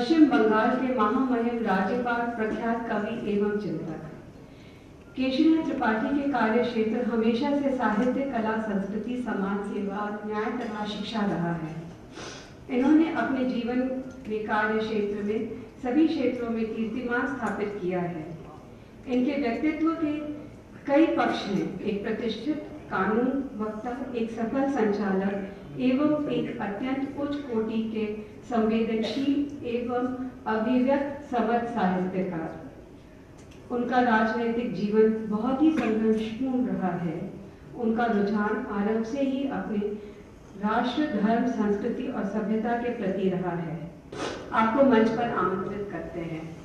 पश्चिम बंगाल के महामहिम राज्यपाल प्रख्यात कवि एवं चिंतक। केशरीनाथ त्रिपाठी के कार्य क्षेत्र हमेशा से साहित्य, कला, संस्कृति, समाज सेवा, न्याय तथा शिक्षा रहा है। इन्होंने अपने जीवन में कार्य क्षेत्र में, सभी क्षेत्रों में कीर्तिमान स्थापित किया है। इनके व्यक्तित्व के कई पक्ष हैं, एक प्रतिष्ठित कानून वक्ता, एक सफल संचालक, एवं एक अत्यंत उच्च कोटि के संवेदनशील एवं अभिव्यक्त समझ साहित्यकार। उनका राजनीतिक जीवन बहुत ही संघर्षपूर्ण रहा है। उनका रुझान आरंभ से ही अपने राष्ट्र, धर्म, संस्कृति और सभ्यता के प्रति रहा है। आपको मंच पर आमंत्रित करते हैं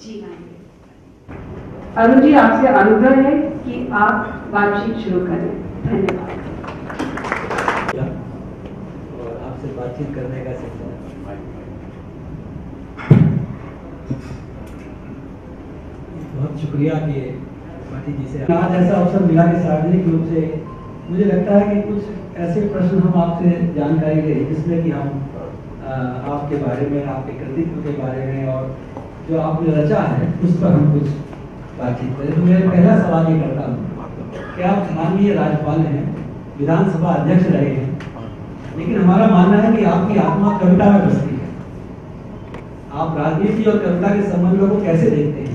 जी आइए अरुण जी, आपसे अनुग्रह है कि आप बातचीत शुरू करें। धन्यवाद। आपसे बातचीत करने का बहुत शुक्रिया कि पाठी जी से आज ऐसा अवसर मिला कि सार्वजनिक रूप से मुझे लगता है कि कुछ ऐसे प्रश्न हम आपसे जानकारी ले, जिसमें कि हम आपके बारे में, आपके कृतित्व के बारे में और जो आपने रचा है, उस पर हम कुछ बातचीत करें। तो मेरा पहला सवाल ये करता हूँ कि आप माननीय राज्यपाल हैं, विधानसभा अध्यक्ष रहे हैं, लेकिन हमारा मानना है कि आपकी आत्मा कविता में बसती है। आप राजनीति और कविता के संबंधों को कैसे देखते हैं?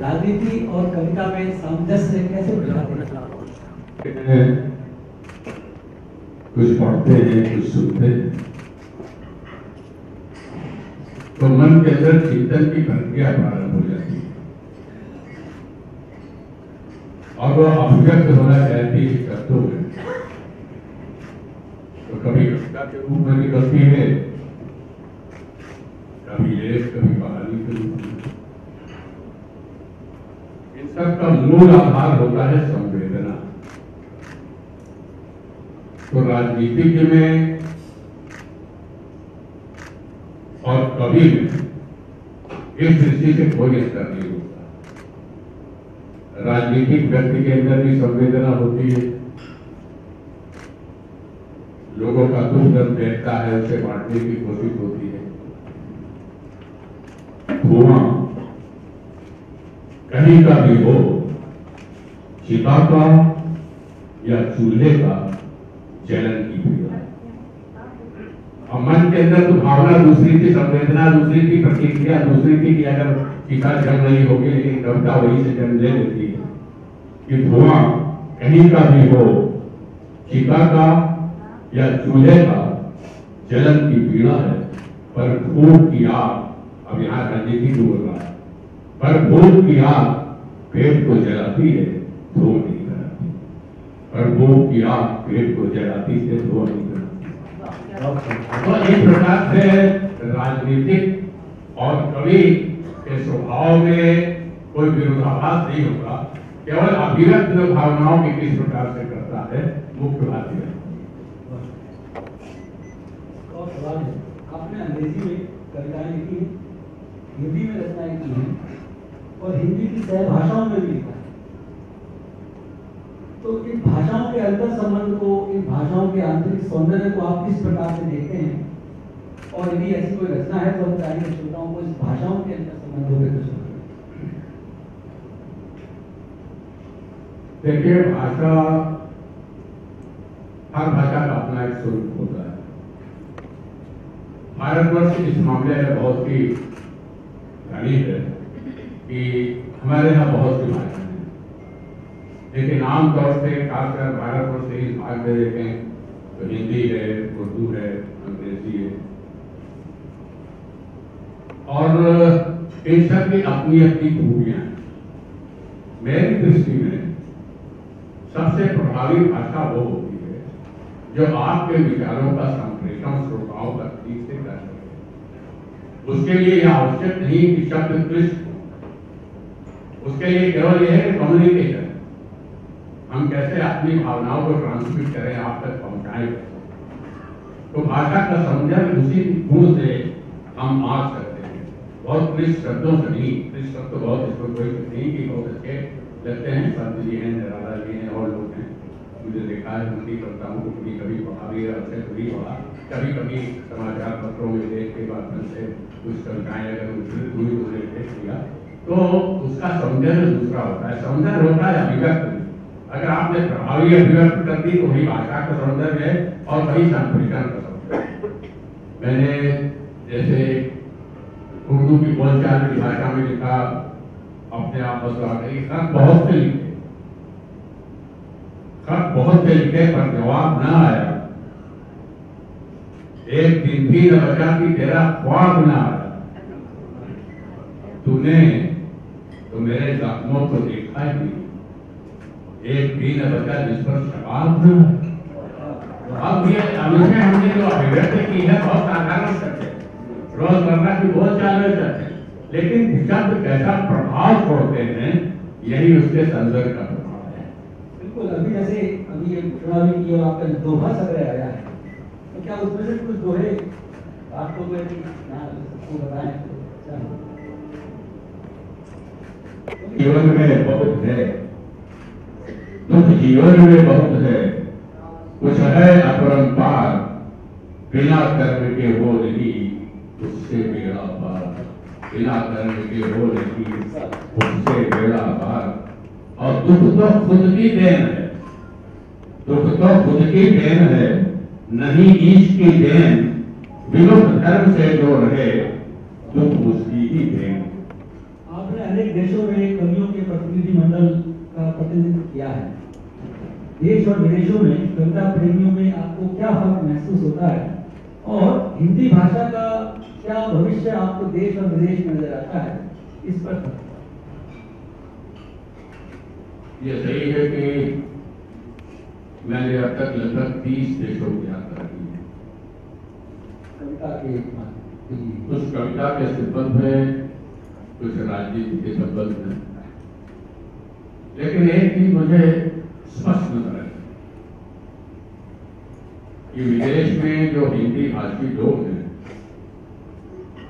राजनीति और कविता में सामंजस्य कैसे बिठाते हैं? कुछ पढ़ते हैं, कुछ सुनते हैं। तो मन के अंदर चिंतन की प्रक्रिया प्रारंभ हो जाती है। और अभिव्यक्त होना चाहती है शब्दों में तो कभी के रूप में निकलती है, कभी लेख कभी कहानी के रूप में। इन सब का मूल आधार होता है संवेदना। तो राजनीतिज्ञ में और कभी में इस दृष्टि से कोई अंतर नहीं राजनीतिक व्यक्ति के अंदर भी संवेदना होती है। लोगों का दुख दर्द देखता है, उसे बांटने की कोशिश होती है। धुआँ कहीं का भी हो चिता का या चूल्हे का जलन की पीड़ा और मन के अंदर तो भावना दूसरी की संवेदना, दूसरी की प्रतिक्रिया, दूसरी की अगर चिता जल रही होगी लेकिन कविता वही से जन्म ले लेती है। कि धुआँ कहीं का भी हो चिता का या चूल्हे का जलन की पीड़ा है पर भूख की आग अब यहाँ राजनीति को बोल रहा है पर भूख की आग पेट को जलाती है धो नहीं कराती। पर भूख की आग पेट को जलाती है धो नहीं कराती। तो एक प्रकार से राजनीतिक और कवि के स्वभाव में कोई विरोधाभास नहीं होगा। केवल अभिव्यक्त भावनाओं की किस प्रकार से करता है, मुख्य बात यह आपने अंग्रेज़ी में कविताएँ लिखी हिंदी में रचनाएँ की हैं, और हिंदी की सह भाषाओं में भी लिखा तो इन भाषाओं के अंतर संबंध को, इन भाषाओं के आंतरिक सौंदर्य को आप किस प्रकार से देखते हैं? और यदि ऐसी कोई रचना है तो हम चाहेंगे श्रोताओं को इस भाषाओं के अंतर देखिए, भाषा, हर भाषा का अपना एक स्वरूप होता है। भारतवर्ष इस मामले में बहुत ही धनी है कि हमारे यहाँ बहुत सी भाषाएँ हैं। लेकिन आमतौर से, खासकर भारतवर्ष के इस भाग में देखें तो हिंदी है, उर्दू है, अंग्रेज़ी है। और सब की अपनी अपनी खूबियाँ हैं। मेरी दृष्टि में सबसे प्रभावी भाषा वो होती है जो आपके विचारों का संप्रेषण श्रोताओं तक ठीक से कर सके। उसके लिए यह आवश्यक नहीं कि शब्द हो। उसके लिए केवल यह है कम्युनिकेशन हम कैसे अपनी भावनाओं को ट्रांसमिट करें, आप तक पहुंचाएँ। तो भाषा का समझन उसी गुण से हम आ सकते बहुत क्लिष्ट शब्दों से नहीं क्लिष्ट शब्द तो बहुत इसमें कोई नहीं कि बहुत अच्छे लगते हैं संत जी हैं, निराला जी हैं, और लोग हैं। मुझे देखा है हिंदी पढ़ता हूँ, कभी कभी पढ़ा भी है अवसर भी पढ़ा कभी कभी समाचार पत्रों में देख के माध्यम से कुछ कविताएँ अगर उद्धृत हुई तो उन्हें देख लिया। तो उसका सौंदर्य दूसरा होता है, सौंदर्य होता है अभिव्यक्ति अगर आपने प्रभावी अभिव्यक्त कर दी तो वही भाषा का सौंदर्य है और वही संप्रेषण का सौंदर्य मैंने जैसे उर्दू की बोलचाल की भाषा में लिखा अपने आप बस खत बहुत से लिखे खत बहुत से लिखे पर जवाब न आया। एक दिन भी न बचा कि तेरा ख्वाब न आया। तूने तो मेरे जख्मों को देखा ही नहीं। एक भी न बचा जिस पर शबाब न। अब ये अनुष्ठा हमने जो अभिव्यक्ति की है, बहुत साधारण शब्द रोज़मर्रा की बोलचाल में है। लेकिन शब्द कैसा प्रभाव छोड़ते हैं यही उसके संदर्भ का प्रभाव है। बिल्कुल अभी जैसे अभी ये चुनावी की और आपका दोहा सगरे आया है। तो क्या उसमें से कुछ दोहे? आपको मैं बताएँ। जीवन में बहुत है। दुख जीवन में बहुत है। कुछ है अपरंपार बिना कर्म के हो नहीं। उससे बेड़ा पार बिना कर्म के हो नहीं उससे बेड़ा पार और दुख तो खुद की देन है दुख तो खुद की देन है नहीं ईश की देन विमुक्त धर्म से जो रहे दुख उसकी ही देन आपने अनेक देशों में कवियों के प्रतिनिधि मंडल का प्रतिनिधित्व किया है। देश और विदेशों में कविता प्रेमियों में आपको क्या फ़र्क महसूस होता है? और हिंदी भाषा का क्या भविष्य आपको देश और विदेश में नज़र आता है? इस पर ये सही है कि मैंने अब तक लगभग तीस देशों की यात्रा की है। कविता के कुछ कविता के संबंध में कुछ राजनीति के संबंध में। लेकिन एक चीज़ मुझे स्पष्ट नज़र है कि विदेश में जो हिंदी भाषी लोग हैं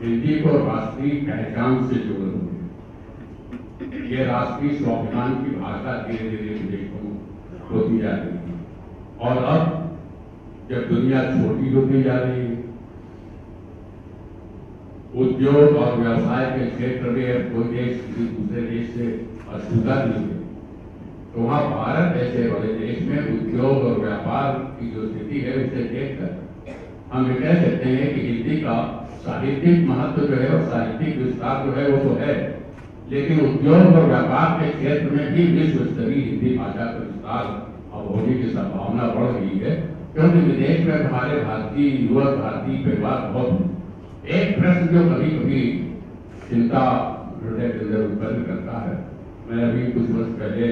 हिंदी को राष्ट्रीय पहचान से जुड़े हुए ये राष्ट्रीय स्वाभिमान की भाषा धीरे धीरे विदेशों होती जा रही है। और अब, जब दुनिया छोटी होती जा रही है, उद्योग और व्यवसाय के क्षेत्र में अब कोई देश किसी दूसरे देश से अछूता नहीं है। तो वहाँ भारत ऐसे बड़े देश में उद्योग और व्यापार की जो स्थिति है, उसे देखकर हम ये कह सकते हैं कि हिंदी का साहित्यिक महत्व जो है और साहित्यिक विस्तार जो है वो तो है, लेकिन उद्योग और व्यापार के क्षेत्र में भी विश्व स्तरीय हिंदी भाषा का विस्तार अब होने की संभावना बढ़ रही है, क्योंकि विदेश में हमारे भारतीय युवक भारतीय परिवार बहुत एक प्रश्न जो कभी कभी चिंता हृदय के अंदर उत्पन्न करता है, मैं अभी कुछ वर्ष पहले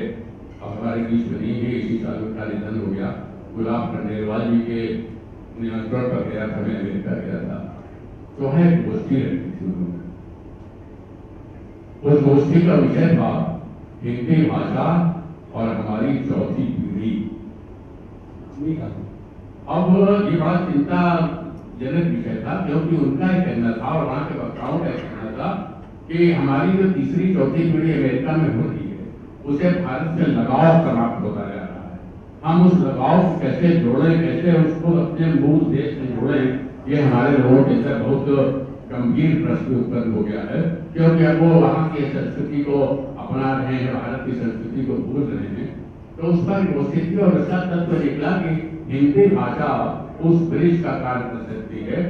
हमारे बीच में नहीं है, इसी साल उनका निधन हो गया। गुलाब खंडेलवाल जी के नियंत्रण पर गया था, मैं अमेरिका गया था। तो है गोष्ठी रखी थी उस गोष्ठी का विषय था हिंदी भाषा और हमारी चौथी पीढ़ी। अब ये बड़ा चिंता जनक विषय था, क्योंकि उनका एक कहना था और वहाँ के वक्ताओं का कहना था कि हमारी जो तीसरी चौथी पीढ़ी अमेरिका में हो रही है, उसे भारत से लगाव समाप्त होता जा रहा है। हम उस लगाव कैसे जोड़ें, कैसे उसको अपने मूल देश में जोड़ें ये हमारे लोगों के अंदर बहुत गंभीर प्रश्न उत्पन्न हो गया है, क्योंकि अब वो वहाँ की संस्कृति को अपना रहे हैं, भारत की संस्कृति को भूल रहे हैं तो उस पर घोषित और इसका तत्व निकला कि हिंदी भाषा उस ब्रिज का कार्य कर सकती है।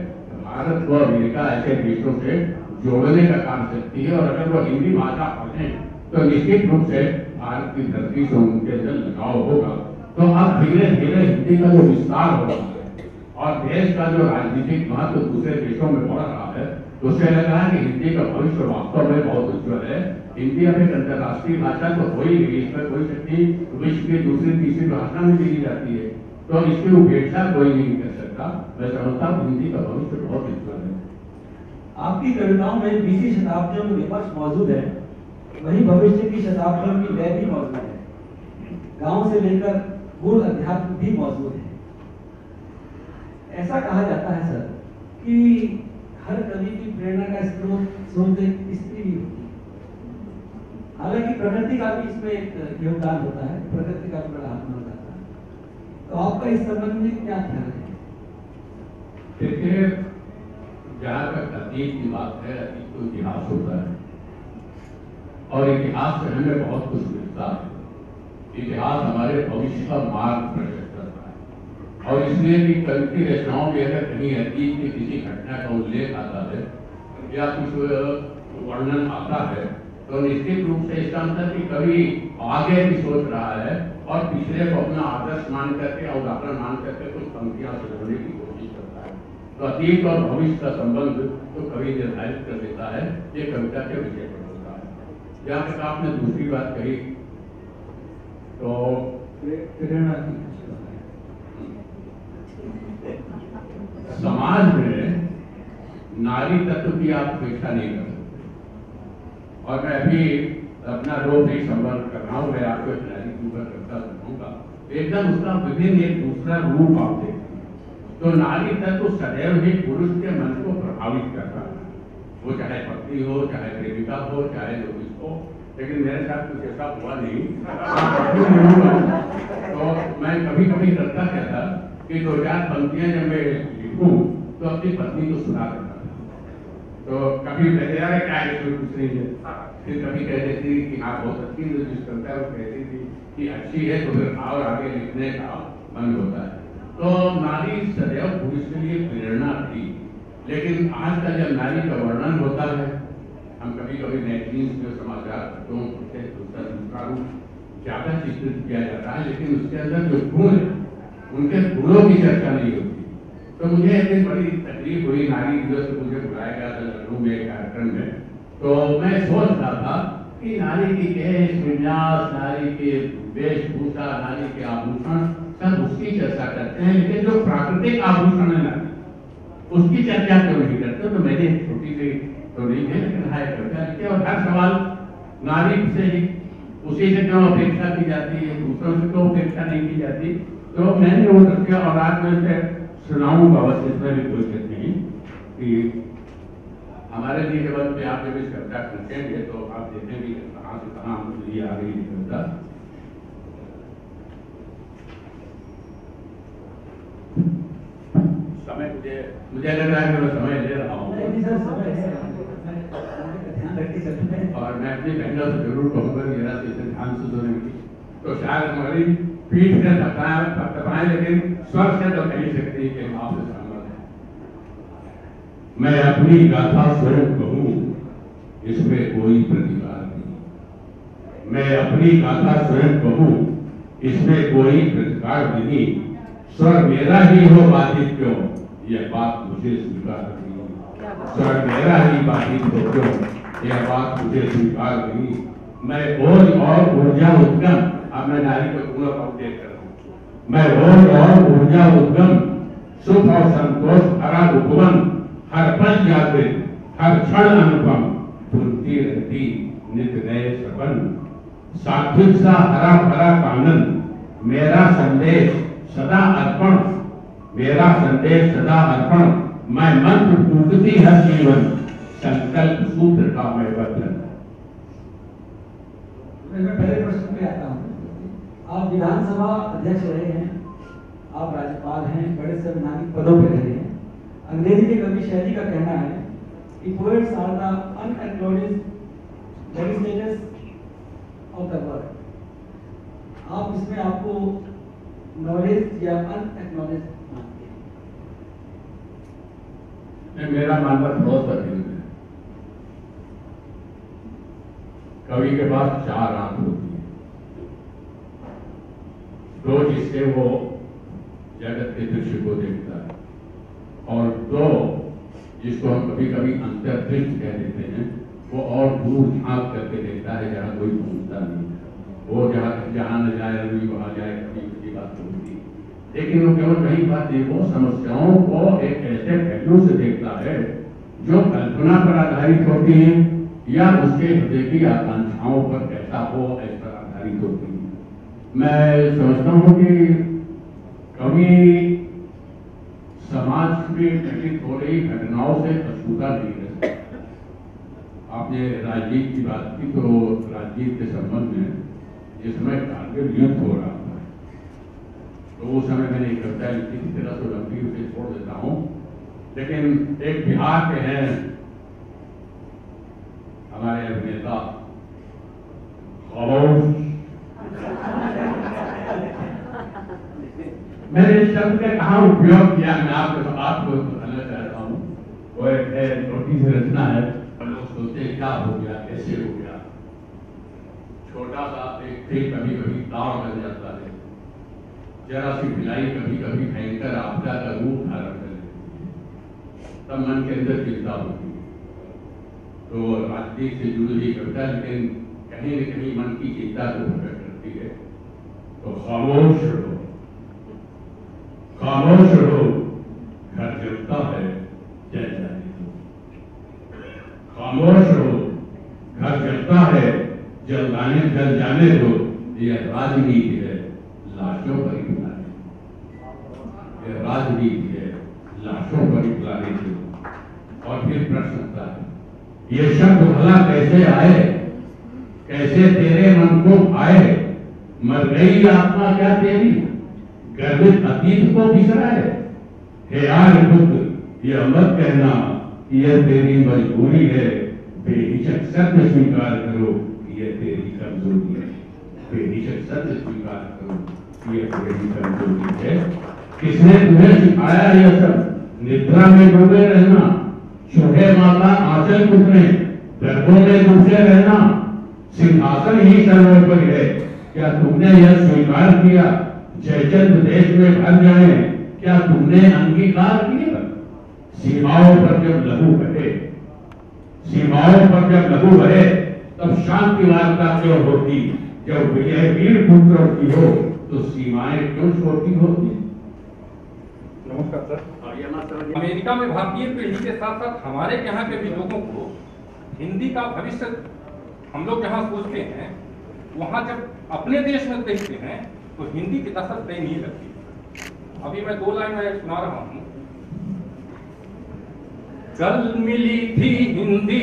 भारत को अमेरिका ऐसे देशों से जोड़ने का काम सकती है, और अगर वो हिंदी भाषा पढ़े तो निश्चित रूप से भारत की धरती से उनके अंदर लगाव होगा। तो अब धीरे धीरे हिंदी का जो विस्तार हो रहा है और देश का जो राजनीतिक महत्व दूसरे देशों में बढ़ रहा है तो उसे लग रहा है कि हिंदी का भविष्य वास्तव में बहुत उज्जवल है। हिंदी अब एक अंतर्राष्ट्रीय भाषा तो हो ही गई इसमें कोई शक्ति विश्व की दूसरी, तीसरी भाषा में दी जाती है। तो इसकी उपेक्षा कोई नहीं कर सकता। मैं समझता हूँ हिंदी का भविष्य बहुत उज्जवल है। आपकी कविताओं में बीसी शताब्दियों में विपक्ष मौजूद है, वही भविष्य की शताब्दियों की लय भी मौजूद है। गाँव से लेकर गुण अध्यात्म भी मौजूद है। ऐसा कहा जाता है, सर, कि हर कवि की प्रेरणा का स्रोत स्रोत स्त्री ही होती है। हालाँकि प्रकृति का भी इसमें एक योगदान होता है, प्रकृति का भी बड़ा हाथ माना जाता है। आपका इस संबंध में क्या ख्याल है? देखिए जहाँ तक अतीत की बात है, अतीत तो इतिहास होता है। और इतिहास से हमें बहुत कुछ मिलता है। इतिहास हमारे भविष्य का मार्ग है और इसलिए कि कल की रचनाओं में अगर कहीं अतीत की किसी घटना का उल्लेख आता है, या कुछ वर्णन आता है तो निश्चित रूप से इसका मतलब कि कभी आगे भी सोच रहा है और पिछले को अपना आदर्श मान करके और उदाहरण मान करके कुछ पंक्तियाँ सुधारने की कोशिश करता है। तो अतीत और भविष्य का संबंध तो कभी निर्धारित कर देता है, ये कविता के विषय पर होता है। जहाँ तक आपने दूसरी बात कही। तो प्रेरणा कुछ बताएँ। समाज में नारी तत्व की आप उपेक्षा नहीं कर सकते। और मैं अभी अपना रोग भी संबंध कर रहा हूँ, मैं आपको नारी के ऊपर चर्चा सुनाऊँगा एकदम उसका विभिन्न एक दूसरा रूप आप देखते तो नारी तत्व सदैव ही पुरुष के मन को प्रभावित करता है। वो चाहे पत्नी हो, चाहे प्रेमिका हो, चाहे कुछ हो, लेकिन मेरे साथ कुछ ऐसा हुआ नहीं। तो मैं कभी कभी करता कहता कि दो चार पंक्तियाँ जब मैं लिखूं तो अपनी पत्नी को सुना देता तो कभी कहते यार क्या है इसमें कुछ नहीं है। फिर कभी कहते थी कि हाँ बहुत अच्छी है जिस कविता वो कहती थी कि, अच्छी है तो फिर और आगे लिखने का मन होता है। तो नारी सदैव पुरुष के लिए प्रेरणा थी। लेकिन आज का जब नारी का वर्णन होता है, हम कभी कभी मैगजीन्स में समाचार पत्रों से दूसरा ज़्यादा चित्रित किया जाता है, लेकिन उसके अंदर जो गुण है, उनके गुणों की चर्चा नहीं होती। तो मुझे एक दिन बड़ी तकलीफ़ हुई, नारी दिवस से मुझे बुलाया गया था लखनऊ में कार्यक्रम में। तो मैं सोच रहा था कि नारी की केश विन्यास, नारी के वेशभूषा, नारी के आभूषण, सब उसकी चर्चा करते हैं, लेकिन जो प्राकृतिक आभूषण है नारी उसकी चर्चा क्यों नहीं करते? तो मैंने छोटी सी तो नहीं है, लेकिन हाँ एक कविता लिखी और हर सवाल नारी से ही, उसी से क्यों अपेक्षा की जाती है, दूसरों से क्यों अपेक्षा नहीं की जाती? तो मैंने वो रखा और आज मैं सुनाऊँगा बस इसमें भी कोई दिक्कत नहीं कि हमारे लिए केवल पे आप जब इस कविता पूछेंगे तो आप देखेंगे कि कहाँ से कहाँ हमको ये आ गई ये कविता समय मुझे मुझे लग रहा है कि मैं समय ले रहा हूँ है। मैं- मैं के हैं। और मैं अपनी बहनों से ज़रूर कहूँगा जरा से इसे ध्यान से सुनें तो शायद हमारी पीठ से थकाए लेकिन स्वर से तो कह सकती कि आपसे सहमत हैं। मैं अपनी गाथा स्वयं कहूँ, इसमें कोई प्रतिकार नहीं। मैं अपनी गाथा स्वयं कहूँ, इसमें कोई प्रतिकार नहीं। स्वर मेरा ही हो बाधित क्यों यह बात मुझे स्वीकार नहीं। स्वर मेरा ही बाधित हो क्यों? यह बात मुझे स्वीकार नहीं। मैं ओज और ऊर्जा उद्गम अब मैं नारी को पूरा उल्लेख कर। मैं ओज और ऊर्जा उद्गम सुख और संतोष हरा उपवन, हर पल जागृत हर क्षण अनुपम। फुलती रहती नित नए सपन। सात्विक सा हरा भरा कानन, मेरा संदेश सदा अर्पण। मेरा संदेश सदा अर्पण, मैं मंत्र फूकती है जीवन। संकल्प सूत्र का मैं बंधन। मैं पहले प्रश्न पे आता हूँ। आप विधानसभा अध्यक्ष रहे हैं, आप राज्यपाल हैं, बड़े संवैधानिक पदों पर रहे हैं, अंग्रेज़ी के कवि शैली का कहना है कि poets are the unacknowledged legislators of the world आप इसमें आपको नॉलेज या अनएक्नोलेज मानते हैं। मेरा मानना सा भिन्न है। कवि के पास चार आँख है। दो जिससे वो जगत के दृश्य को देखता है। और दो जिसको हम कभी कभी अंतर्दृष्टि कह देते हैं, वो और दूर झाँक करके देखता है, जहाँ कोई पहुँचता नहीं वो जहाँ जहाँ न जाए, रवि वहाँ जाए, कभी कभी बात होती लेकिन वो केवल वही बात नहीं, वो समस्याओं को एक ऐसे पहलू से देखता है, जो कल्पना पर आधारित होती है, या उसके हृदय की आकांक्षाओं पर कैसा हो पर आधारित होती है। मैं समझता हूँ कि कभी समाज में घटित हो रही घटनाओं से अछूता नहीं रह आपने राजनीति की बात की तो राजनीति के संबंध में जिस समय कारगिल युद्ध हो रहा था तो उस समय मैंने एक कविता लिखी थी तेरा तो लंबी उसे छोड़ देता हूँ। लेकिन एक बिहार के हैं हमारे अभिनेता खामोश मैंने इस शब्द का कहा उपयोग किया? मैं आपको आपको बताना चाहता हूँ। वो एक है, छोटी सी रचना है और लोग सोचते हैं, क्या हो गया? कैसे हो गया? छोटा सा एक थे कभी कभी गाँव बन जाता है। जरा सी भिलाई कभी कभी भयंकर आपदा का रूप धारण कर लेती तब मन के अंदर चिंता होती है। तो राजनीति से जुड़ी हुई कविता, लेकिन कहीं न कहीं मन की चिंता को प्रकट करती है। तो खामोश रहो। खामोश रहो घर जलता है जल जाने दो खामोश रहो घर जलता है जल जाने जल जाने दो यह राजनीति है, लाशों पर बुलाने। यह राजनीति है, लाशों पर बुलाने दो और फिर प्रश्न उठता है, ये शब्द भला कैसे आए? कैसे तेरे मन को आए? मर गई आत्मा क्या तेरी? गर्वित अतीत को बिसराए हे। यार बुद्ध ये मत कहना कि यह तेरी मजबूरी है। बेहिचक सत्य स्वीकार करो यह तेरी कमज़ोरी है। बेहिचक सत्य स्वीकार करो यह तेरी कमज़ोरी है। किसने तुम्हें सिखाया यह सब? निद्रा में डूबे रहना, चूहे माता आंचल कुटने गर्भों में डूबे रहना, सिंहासन ही सर्वोपरि है। क्या तुमने यह स्वीकार किया? जयचंद देश में भर जाए। क्या तुमने अंगीकार किया सीमाओं पर जब लघु बहे सीमाओं पर जब लघु बहे तब शांति वार्ता क्यों होती? जब विजय वीर पुत्रों की हो तो सीमाएँ क्यों छोटी होती? नमस्कार सर। अमेरिका में भारतीय पीढ़ी के साथ साथ हमारे यहाँ के भी लोगों को हिंदी का भविष्य हम लोग जहाँ सोचते हैं वहाँ जब अपने देश में देखते हैं तो हिंदी की दशा तय नहीं लगती। अभी मैं दो लाइन में सुना रहा हूँ। कल मिली थी हिंदी,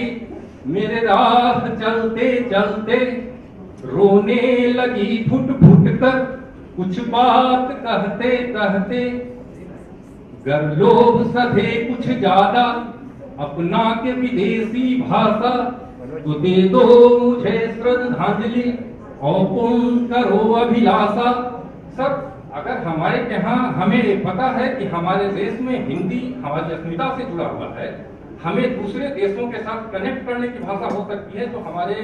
मेरे राह चलते चलते रोने लगी फुट फुट कर। कुछ बात कहते कहते गर सधे कुछ ज़्यादा, अपना के विदेशी भाषा तो दे दो मुझे श्रद्धांजलि। करो अभिलाषा? सर अगर हमारे यहाँ हमें पता है कि हमारे देश में हिंदी हमारी अस्मिता से जुड़ा हुआ है, हमें दूसरे देशों के साथ कनेक्ट करने की भाषा हो सकती है जो हमारे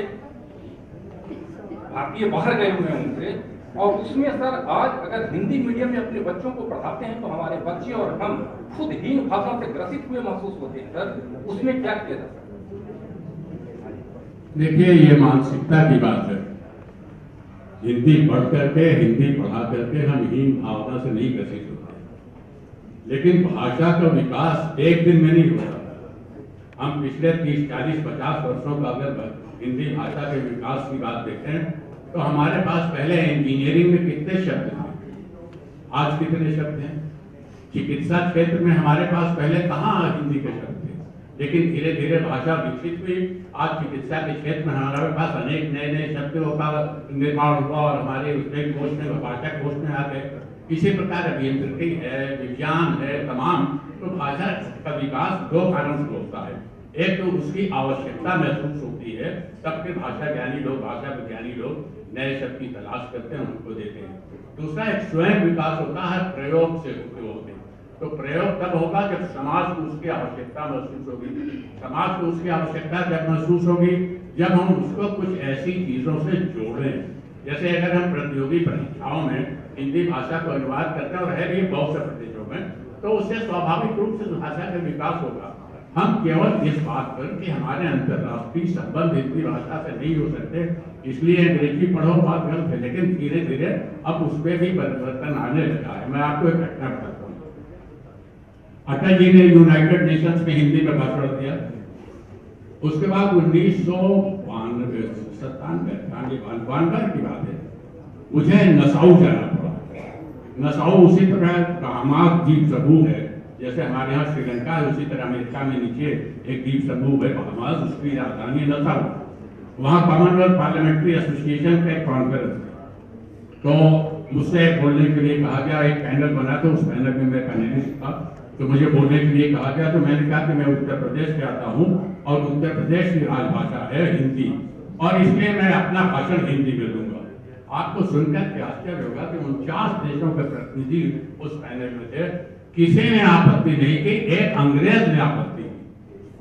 भारतीय बाहर गए हुए हैं उनसे। और उसमें सर, आज अगर हिंदी मीडियम में अपने बच्चों को पढ़ाते हैं तो हमारे बच्चे और हम खुद हीन भाषा से ग्रसित हुए महसूस होते हैं, सर। उसमें क्या किया जा सकता है? देखिए, ये मानसिकता की बात है। हिंदी पढ़ करके हिंदी पढ़ा करके हम हीन भावना से नहीं ग्रसित होते लेकिन भाषा का विकास एक दिन में नहीं हो जाता हम पिछले 30, 40, 50 वर्षों का अगर हिंदी भाषा के विकास की बात देखें तो हमारे पास पहले इंजीनियरिंग में कितने शब्द थे? आज कितने शब्द हैं? चिकित्सा क्षेत्र में हमारे पास पहले कहाँ हिंदी के शब्द थे? लेकिन धीरे धीरे भाषा विकसित हुई आज चिकित्सा के क्षेत्र में हमारे पास अनेक नए नए शब्दों का निर्माण हुआ और हमारे उसमें कोष में भाषा कोष में आ गए इसी प्रकार अभियंत्रिकी है विज्ञान है तमाम तो भाषा का विकास दो कारण से होता है एक तो उसकी आवश्यकता महसूस होती है फिर भाषा ज्ञानी लोग भाषा विज्ञानी लोग नए शब्द की तलाश करते हैं, उनको देते हैं। दूसरा एक स्वयं विकास होता है, प्रयोग से होते होते तो प्रयोग तब होगा जब समाज को उसकी आवश्यकता महसूस होगी। समाज को उसकी आवश्यकता जब महसूस होगी, जब हम उसको कुछ ऐसी चीज़ों से जोड़ें। जैसे अगर हम प्रतियोगी परीक्षाओं में हिंदी भाषा को अनुवाद करते हैं और है भी बहुत से प्रदेशों में तो उससे स्वाभाविक रूप से भाषा का विकास होगा। हम केवल इस बात पर कि हमारे अंतरराष्ट्रीय संबंध हिंदी भाषा से नहीं हो सकते, इसलिए अंग्रेज़ी पढ़ो, बात गलत है लेकिन धीरे धीरे अब उस पर भी परिवर्तन आने लगा है। मैं आपको एक घटना बताता हूँ। अटल जी ने यूनाइटेड नेशंस में हिंदी में भाषण दिया। उसके बाद उन्नीस सौ बानवे, सत्तानवे बानवे की बात है। मुझे नसाऊ जाना पड़ा। नसाऊ उसी तरह कामाक द्वीप समूह है, जैसे हमारे यहाँ श्रीलंका है, उसी तरह अमेरिका में नीचे एक द्वीप समूह है बहामास उसकी राजधानी नसाऊ। वहाँ कॉमनवेल्थ पार्लियामेंट्री एसोसिएशन का एक कॉन्फ्रेंस तो मुझसे बोलने के लिए कहा गया, एक पैनल बना था, उस पैनल में मैं पैनलिस्ट था। तो मुझे बोलने के लिए कहा गया तो मैंने कहा कि मैं उत्तर प्रदेश से आता हूँ और उत्तर प्रदेश की राजभाषा है हिंदी और इसलिए मैं अपना भाषण हिंदी में दूँगा। आपको सुनकर के आश्चर्य होगा कि उनचास देशों के प्रतिनिधि उस पैनल में थे। किसी ने आपत्ति नहीं की, एक अंग्रेज़ ने आपत्ति की।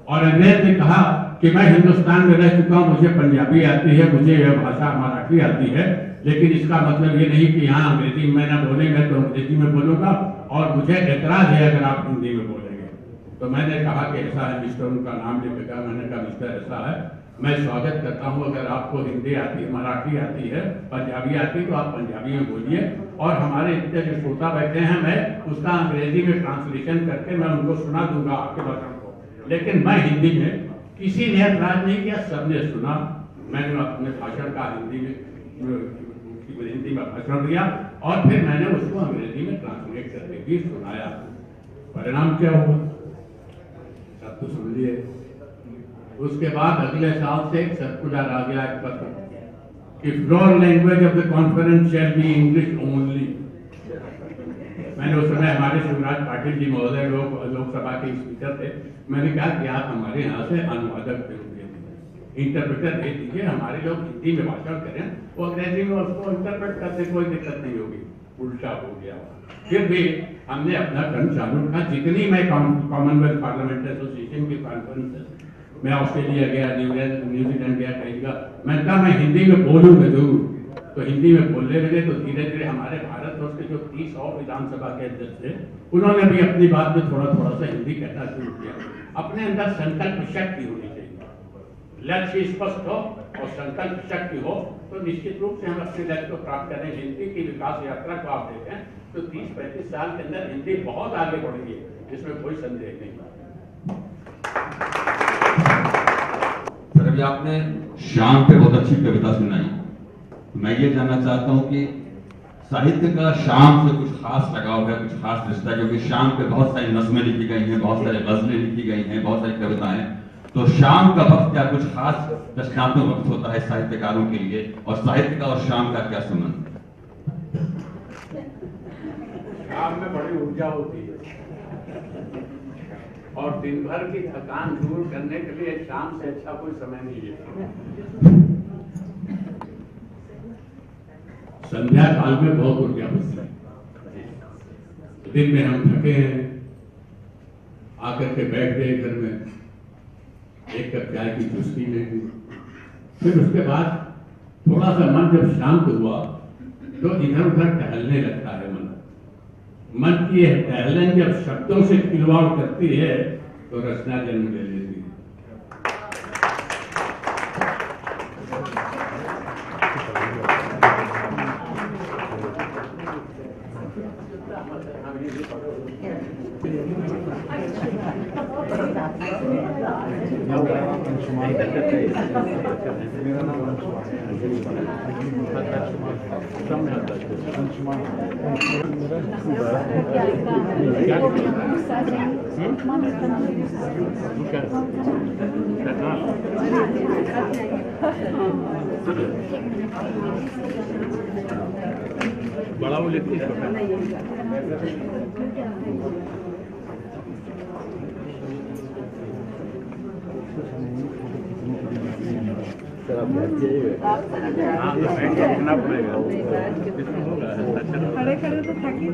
और अंग्रेज़ ने कहा कि मैं हिंदुस्तान में रह चुका हूँ, मुझे पंजाबी आती है, मुझे यह भाषा मराठी आती है। लेकिन इसका मतलब ये नहीं कि यहाँ अंग्रेज़ी में ना बोलेंगे तो अंग्रेज़ी में बोलूँगा। और मुझे एतराज़ है अगर आप हिंदी में बोलेंगे। तो मैंने कहा कि ऐसा है, मिस्टर उनका नाम लिखेगा मैंने कहा, मिस्टर, ऐसा है। मैं स्वागत करता हूँ। अगर आपको हिंदी आती है मराठी आती है, पंजाबी आती है तो आप पंजाबी में बोलिए। और हमारे इतने जो श्रोता बैठे हैं, मैं उसका अंग्रेज़ी में ट्रांसलेशन करके मैं उनको सुना दूँगा आपके भाषण को। लेकिन मैं हिंदी में किसी ने ऐतराज नहीं किया, सबने सुना। मैंने अपने भाषण का हिंदी में हिंदी में भाषण दिया और फिर मैंने उसको अंग्रेज़ी में ट्रांसलेट करके भी सुनाया। परिणाम क्या हुआ? सब तो सुन लिए। उसके बाद अगले साल से एक सर्कुलर आ गया, एक पत्र। कि floor language of the conference shall be English only मैंने उस समय हमारे शिवराज पाटिल जी महोदय लोकसभा के स्पीकर थे। मैंने कहा कि आप हमारे यहाँ से अनुवादक दे इंटरप्रेटर भेज दीजिए हमारे लोग हिंदी में भाषण करें, वो अंग्रेज़ी में उसको इंटरप्रेट करते, कोई दिक्कत नहीं होगी। उल्टा हो गया। फिर भी हमने अपना टर्न चालू रखा। जितनी मैं कॉमनवेल्थ पार्लियामेंट एसोसिएशन की कॉन्फ्रेंस मैं ऑस्ट्रेलिया गया न्यूजीलैंड गया, कहीं मैंने कहा, मैं हिंदी में बोलूँगा ज़रूर। तो हिंदी में बोलने लगे तो धीरे धीरे हमारे भारत वर्ष के जो तीस और विधानसभा के अध्यक्ष थे, उन्होंने भी अपनी बात में थोड़ा थोड़ा सा हिंदी कहना शुरू किया। अपने अंदर संकल्प शक्ति होनी लक्ष्य स्पष्ट हो और संकल्प शक्ति हो तो निश्चित रूप से हम अपने लक्ष्य को प्राप्त करें हिंदी की विकास यात्रा को आप देखें तो तीस पैंतीस साल के अंदर हिंदी बहुत आगे बढ़ेगी इसमें कोई संदेह नहीं। सर, अभी आपने शाम पे बहुत अच्छी कविता सुनाई। मैं ये जानना चाहता हूँ कि साहित्य का शाम से कुछ खास लगाव है, कुछ खास रिश्ता क्योंकि शाम पे बहुत सारी नज्में लिखी गई हैं, बहुत सारे गजलें लिखी गई हैं, बहुत सारी कविताएँ। तो शाम का वक्त क्या कुछ खास दर्शनात्मक वक्त होता है साहित्यकारों के लिए? और साहित्य का और शाम का क्या संबंध? शाम में बड़ी ऊर्जा होती है। और दिन भर की थकान दूर करने के लिए शाम से अच्छा कोई समय नहीं है। संध्या काल में बहुत ऊर्जा बचती है। दिन में हम थके हैं आकर के बैठ गए घर में। एक अध्याय की दृष्टि में हुई फिर उसके बाद थोड़ा सा मन जब शांत हुआ तो इधर उधर टहलने लगता है मन। मन की यह टहलन जब शब्दों से खिलवाड़ करती है तो रचना जन्म ले लेती बड़ा वो सर आप बैठ जाइए खड़े खड़े तो थकी